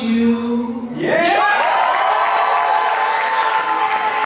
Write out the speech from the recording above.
you. Yeah.